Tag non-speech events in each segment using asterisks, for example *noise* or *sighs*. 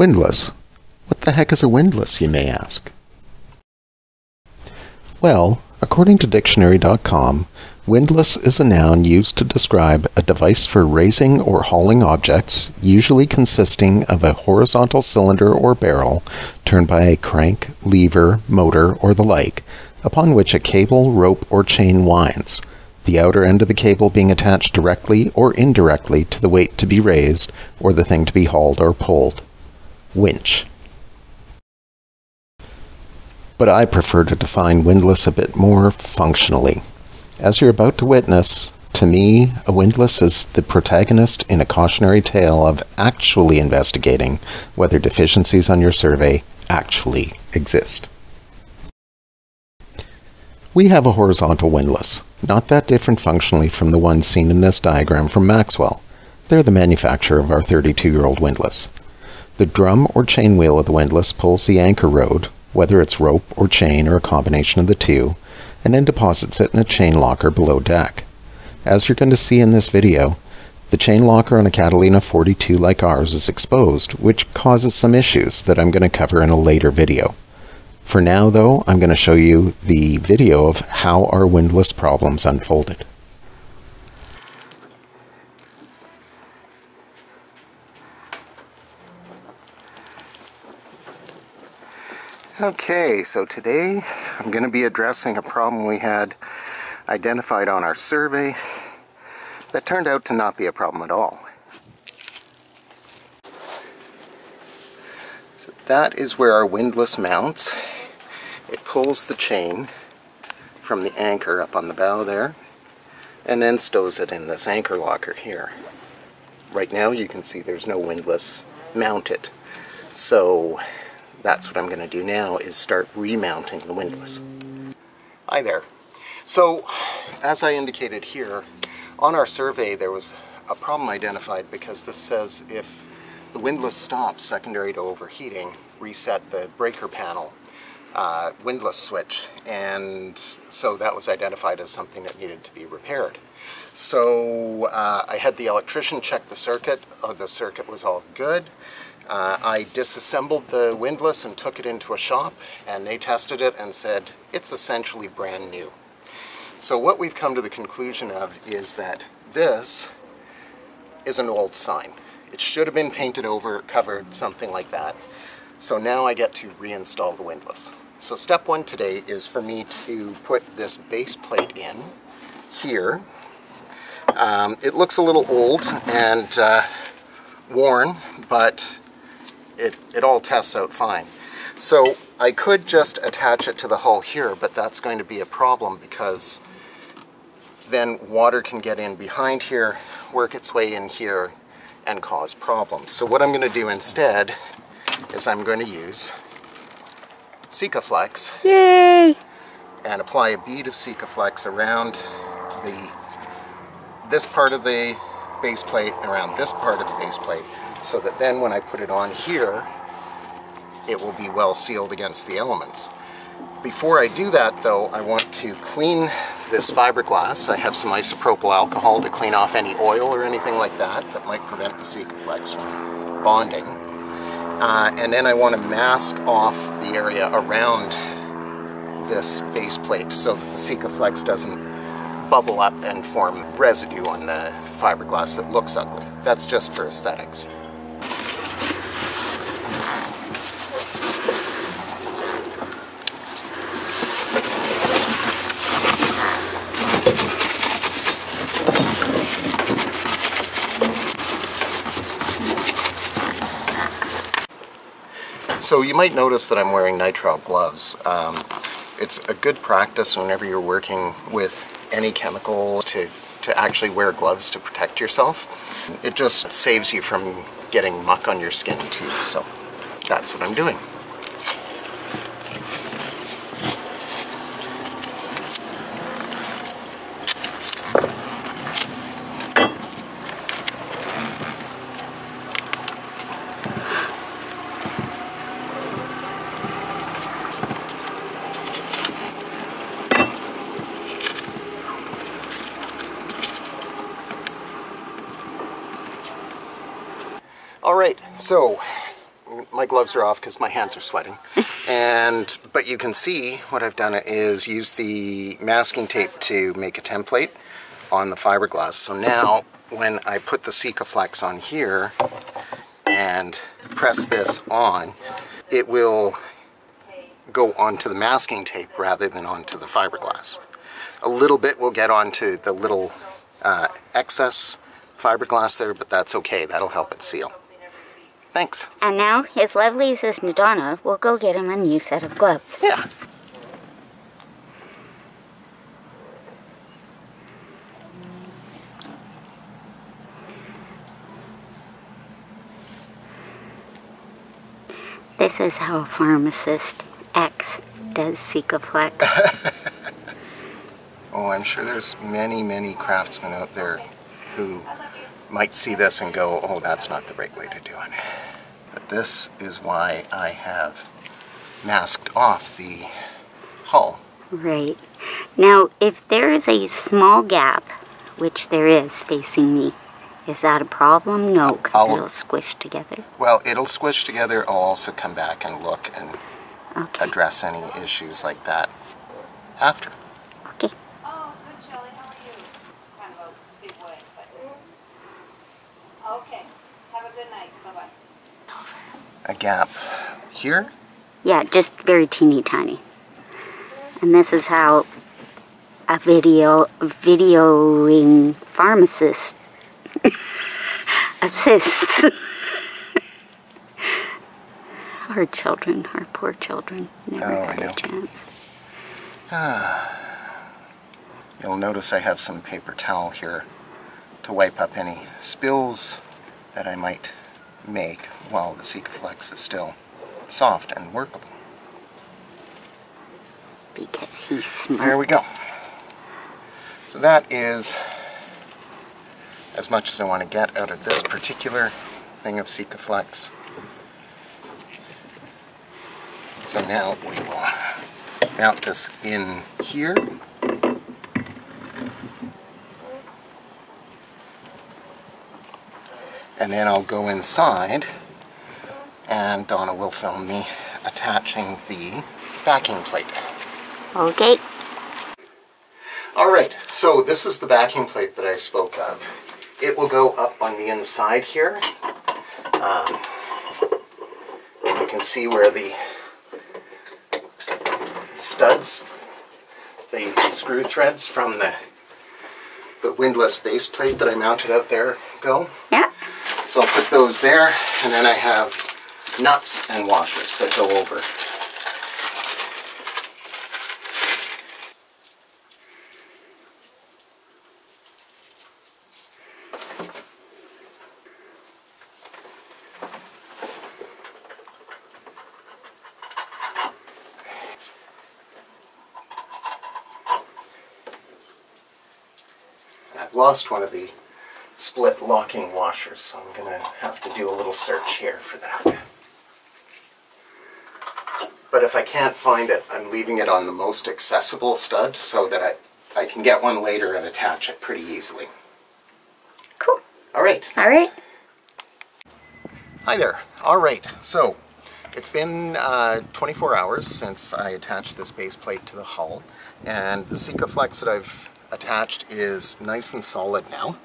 Windlass. What the heck is a windlass, you may ask? Well, according to dictionary.com, windlass is a noun used to describe a device for raising or hauling objects, usually consisting of a horizontal cylinder or barrel turned by a crank, lever, motor, or the like, upon which a cable, rope, or chain winds, the outer end of the cable being attached directly or indirectly to the weight to be raised or the thing to be hauled or pulled. Winch. But I prefer to define windlass a bit more functionally. As you're about to witness, to me, a windlass is the protagonist in a cautionary tale of actually investigating whether deficiencies on your survey actually exist. We have a horizontal windlass, not that different functionally from the one seen in this diagram from Maxwell. They're the manufacturer of our 32-year-old windlass. The drum or chain wheel of the windlass pulls the anchor rode, whether it's rope or chain or a combination of the two, and then deposits it in a chain locker below deck. As you're going to see in this video, the chain locker on a Catalina 42 like ours is exposed, which causes some issues that I'm going to cover in a later video. For now, though, I'm going to show you the video of how our windlass problems unfolded. Okay, so today I'm going to be addressing a problem we had identified on our survey that turned out to not be a problem at all. So that is where our windlass mounts. It pulls the chain from the anchor up on the bow there and then stows it in this anchor locker here. Right now you can see there's no windlass mounted. So that's what I'm going to do now is start remounting the windlass. Hi there. So as I indicated here, on our survey there was a problem identified because this says if the windlass stops secondary to overheating, reset the breaker panel uh, windlass switch and so that was identified as something that needed to be repaired. So uh, I had the electrician check the circuit, oh, the circuit was all good. Uh, I disassembled the windlass and took it into a shop and they tested it and said it's essentially brand new. So what we've come to the conclusion of is that this is an old sign. It should have been painted over, covered, something like that. So now I get to reinstall the windlass. So step one today is for me to put this base plate in here. Um, it looks a little old and uh, worn, but it, it all tests out fine. So I could just attach it to the hull here, but that's going to be a problem because then water can get in behind here, work its way in here, and cause problems. So what I'm going to do instead is I'm going to use Sikaflex. Yay! And apply a bead of Sikaflex around the this part of the base plate, around this part of the base plate, so that then when I put it on here, it will be well sealed against the elements. Before I do that though, I want to clean this fiberglass. I have some isopropyl alcohol to clean off any oil or anything like that that might prevent the Sikaflex from bonding. Uh, and then I want to mask off the area around this base plate so that the Sikaflex doesn't bubble up and form residue on the fiberglass that looks ugly. That's just for aesthetics. So you might notice that I'm wearing nitrile gloves. Um, it's a good practice whenever you're working with any chemical to, to actually wear gloves to protect yourself. It just saves you from getting muck on your skin too, so that's what I'm doing. All right, so my gloves are off because my hands are sweating. *laughs* and But you can see what I've done is use the masking tape to make a template on the fiberglass. So now when I put the Sikaflex on here and press this on, it will go onto the masking tape rather than onto the fiberglass. A little bit will get onto the little uh, excess fiberglass there, but that's okay. That'll help it seal. Thanks. And now his lovely assistant Donna will go get him a new set of gloves. Yeah. This is how a pharmacist X does Sikaflex. *laughs* oh, I'm sure there's many, many craftsmen out there who might see this and go, oh, that's not the right way to do it. But this is why I have masked off the hull. Right. Now, if there is a small gap, which there is facing me, is that a problem? No, because it'll squish together. Well, it'll squish together. I'll also come back and look and okay. address any issues like that after. Okay. Oh, good, Shelley. How are you? Kind of a big way, but... Okay. Have a good night. Bye-bye. A gap here? Yeah, just very teeny tiny. And this is how a video videoing pharmacist *laughs* assists *laughs* our children, our poor children, never oh, had a chance. *sighs* You'll notice I have some paper towel here to wipe up any spills that I might make while the Sikaflex is still soft and workable. Because he's smart. There we go. So that is as much as I want to get out of this particular thing of Sikaflex. So now we will mount this in here. And then I'll go inside and Donna will film me attaching the backing plate. Okay. Alright, so this is the backing plate that I spoke of. It will go up on the inside here. Um, you can see where the studs, the screw threads from the the windlass base plate that I mounted out there go. So I'll put those there, and then I have nuts and washers that go over. lost one of the split locking washers, so I'm going to have to do a little search here for that. But if I can't find it, I'm leaving it on the most accessible stud so that I, I can get one later and attach it pretty easily. Cool. All right. All right. Hi there. All right. So it's been uh, 24 hours since I attached this base plate to the hull and the Sikaflex that I've attached is nice and solid now.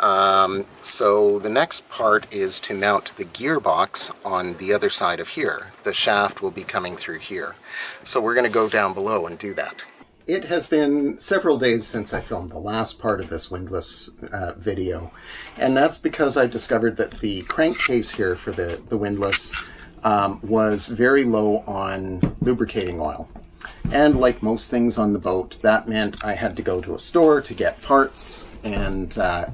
Um, so the next part is to mount the gearbox on the other side of here. The shaft will be coming through here. So we're going to go down below and do that. It has been several days since I filmed the last part of this windlass uh, video, and that's because I discovered that the crankcase here for the, the windlass um, was very low on lubricating oil. And like most things on the boat, that meant I had to go to a store to get parts, and uh,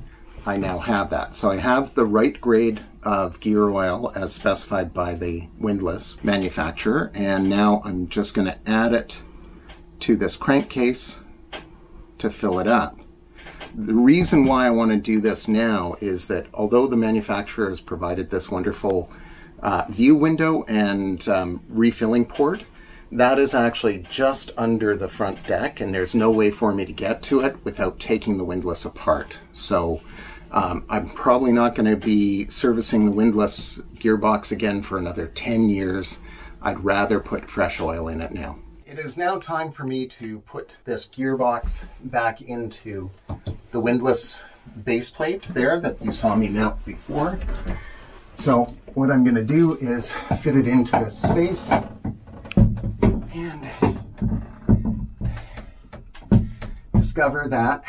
I now have that. So I have the right grade of gear oil as specified by the windlass manufacturer, and now I'm just going to add it to this crankcase to fill it up. The reason why I want to do this now is that although the manufacturer has provided this wonderful uh, view window and um, refilling port, that is actually just under the front deck and there's no way for me to get to it without taking the windlass apart. So Um, I'm probably not going to be servicing the windlass gearbox again for another 10 years. I'd rather put fresh oil in it now. It is now time for me to put this gearbox back into the windlass base plate there that you saw me mount before. So what I'm going to do is fit it into this space and discover that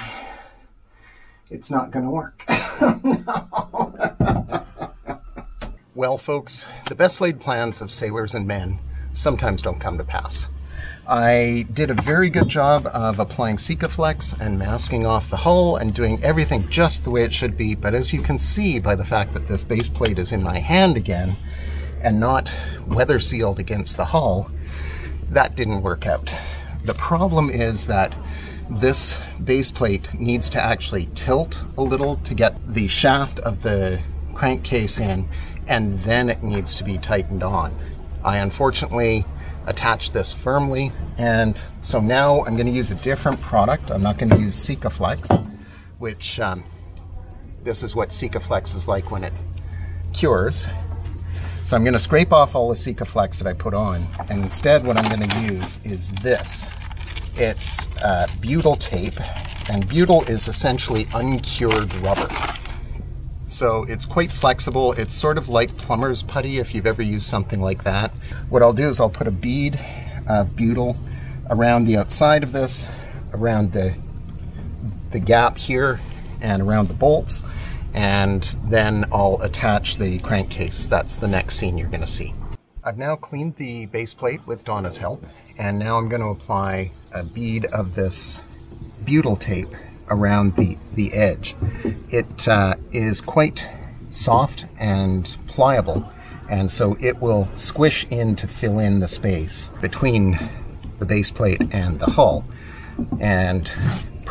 it's not going to work. *laughs* well, folks, the best laid plans of sailors and men sometimes don't come to pass. I did a very good job of applying Sikaflex and masking off the hull and doing everything just the way it should be, but as you can see by the fact that this base plate is in my hand again and not weather sealed against the hull, that didn't work out. The problem is that this base plate needs to actually tilt a little to get the shaft of the crankcase in and then it needs to be tightened on. I unfortunately attached this firmly and so now I'm going to use a different product. I'm not going to use Sikaflex which um, this is what Sikaflex is like when it cures. So I'm going to scrape off all the Sikaflex that I put on and instead what I'm going to use is this it's uh, butyl tape, and butyl is essentially uncured rubber. So it's quite flexible. It's sort of like plumber's putty if you've ever used something like that. What I'll do is I'll put a bead of butyl around the outside of this, around the, the gap here, and around the bolts, and then I'll attach the crankcase. That's the next scene you're gonna see. I've now cleaned the base plate with Donna's help, and now I'm going to apply a bead of this butyl tape around the, the edge. It uh, is quite soft and pliable, and so it will squish in to fill in the space between the base plate and the hull and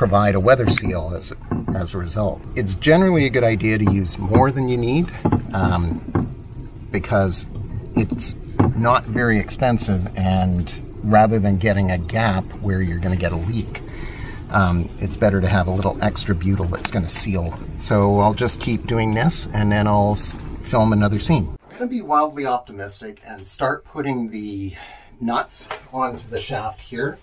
provide a weather seal as, as a result. It's generally a good idea to use more than you need um, because it's not very expensive and rather than getting a gap where you're going to get a leak um, it's better to have a little extra butyl that's going to seal. So I'll just keep doing this and then I'll film another scene. I'm going to be wildly optimistic and start putting the nuts onto the shaft here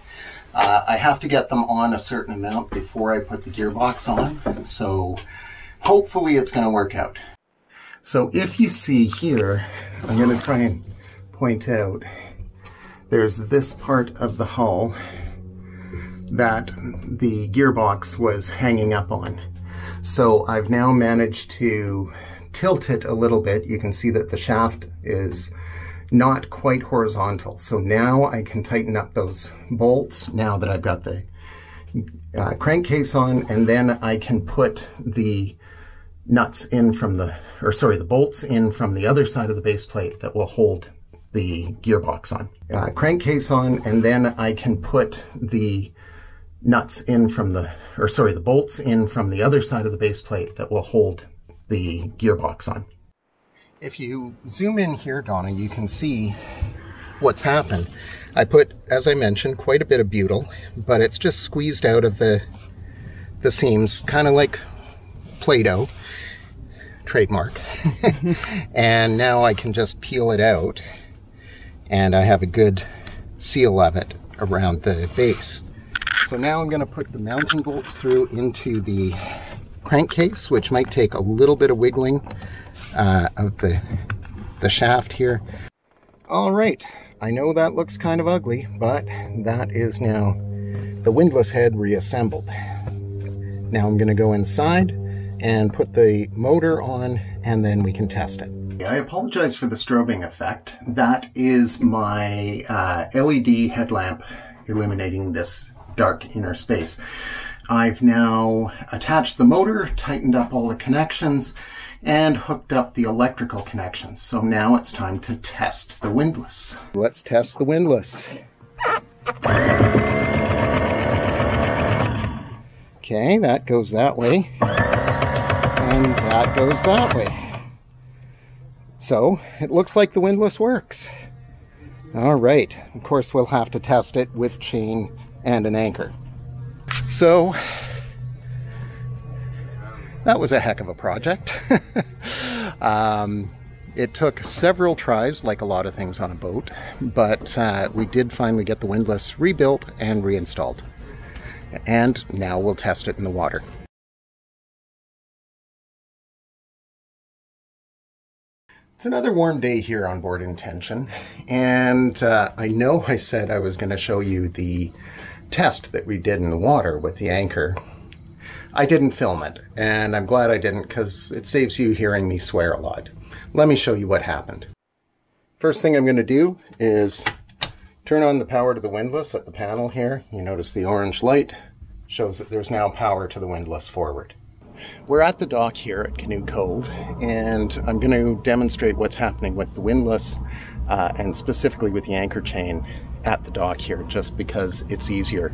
uh, I have to get them on a certain amount before I put the gearbox on so hopefully it's going to work out so if you see here, I'm going to try and point out, there's this part of the hull that the gearbox was hanging up on. So I've now managed to tilt it a little bit. You can see that the shaft is not quite horizontal. So now I can tighten up those bolts now that I've got the uh, crankcase on and then I can put the nuts in from the, or sorry, the bolts in from the other side of the base plate that will hold the gearbox on. Uh, crankcase on, and then I can put the nuts in from the, or sorry, the bolts in from the other side of the base plate that will hold the gearbox on. If you zoom in here, Donna, you can see what's happened. I put, as I mentioned, quite a bit of butyl, but it's just squeezed out of the, the seams, kind of like Play-Doh trademark. *laughs* and now I can just peel it out and I have a good seal of it around the base. So now I'm going to put the mounting bolts through into the crankcase, which might take a little bit of wiggling uh, of the, the shaft here. All right, I know that looks kind of ugly, but that is now the windlass head reassembled. Now I'm going to go inside and put the motor on and then we can test it. I apologize for the strobing effect. That is my uh, LED headlamp illuminating this dark inner space. I've now attached the motor, tightened up all the connections, and hooked up the electrical connections. So now it's time to test the windlass. Let's test the windlass. Okay, that goes that way and that goes that way. So it looks like the windlass works. All right, of course we'll have to test it with chain and an anchor. So that was a heck of a project. *laughs* um, it took several tries, like a lot of things on a boat, but uh, we did finally get the windlass rebuilt and reinstalled. And now we'll test it in the water. It's another warm day here on board Intention, and uh, I know I said I was going to show you the test that we did in the water with the anchor. I didn't film it, and I'm glad I didn't because it saves you hearing me swear a lot. Let me show you what happened. First thing I'm going to do is turn on the power to the windlass at the panel here. You notice the orange light shows that there's now power to the windlass forward. We're at the dock here at Canoe Cove, and I'm going to demonstrate what's happening with the windlass uh, and specifically with the anchor chain at the dock here just because it's easier.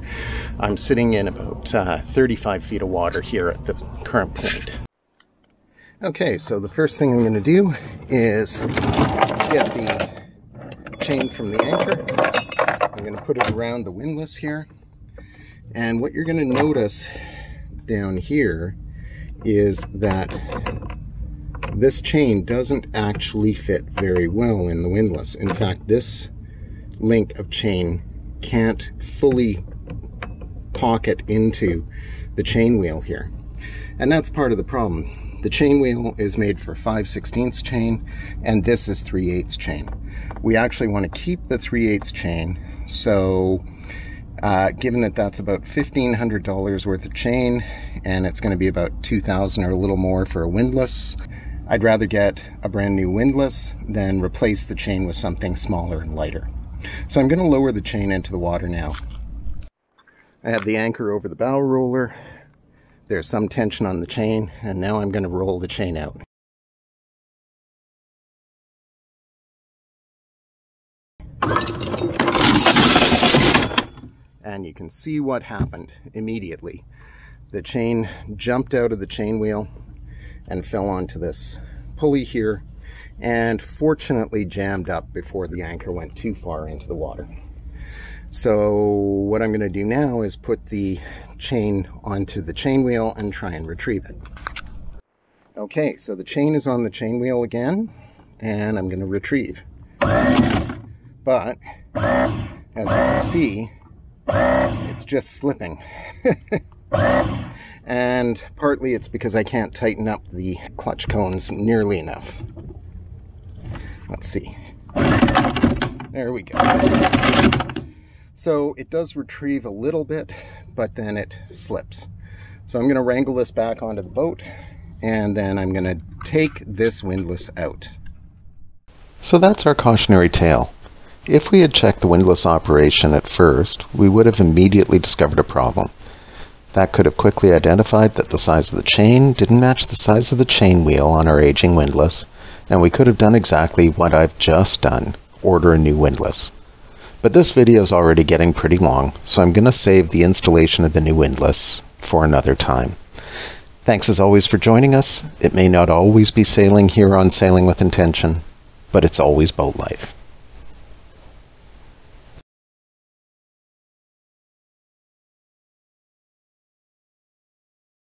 I'm sitting in about uh, 35 feet of water here at the current point. Okay, so the first thing I'm going to do is get the chain from the anchor. I'm going to put it around the windlass here. And what you're going to notice down here is that this chain doesn't actually fit very well in the windlass. In fact, this link of chain can't fully pocket into the chain wheel here. And that's part of the problem. The chain wheel is made for 5 16 chain, and this is 3 8 chain. We actually want to keep the 3 8 chain, so uh, given that that's about $1,500 worth of chain and it's going to be about 2000 or a little more for a windlass, I'd rather get a brand new windlass than replace the chain with something smaller and lighter. So I'm going to lower the chain into the water now. I have the anchor over the bow roller. There's some tension on the chain and now I'm going to roll the chain out. and you can see what happened immediately. The chain jumped out of the chain wheel and fell onto this pulley here and fortunately jammed up before the anchor went too far into the water. So what I'm going to do now is put the chain onto the chain wheel and try and retrieve it. Okay, so the chain is on the chain wheel again and I'm going to retrieve. But as you can see, it's just slipping. *laughs* and partly it's because I can't tighten up the clutch cones nearly enough. Let's see. There we go. So it does retrieve a little bit, but then it slips. So I'm going to wrangle this back onto the boat, and then I'm going to take this windlass out. So that's our cautionary tale. If we had checked the windlass operation at first, we would have immediately discovered a problem. That could have quickly identified that the size of the chain didn't match the size of the chain wheel on our aging windlass, and we could have done exactly what I've just done, order a new windlass. But this video is already getting pretty long, so I'm going to save the installation of the new windlass for another time. Thanks as always for joining us. It may not always be sailing here on Sailing with Intention, but it's always boat life.